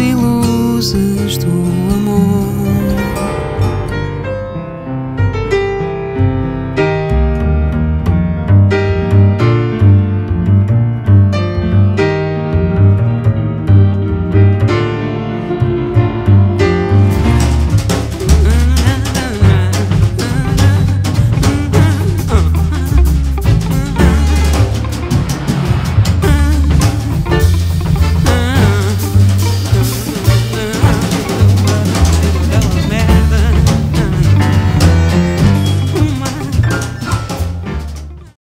see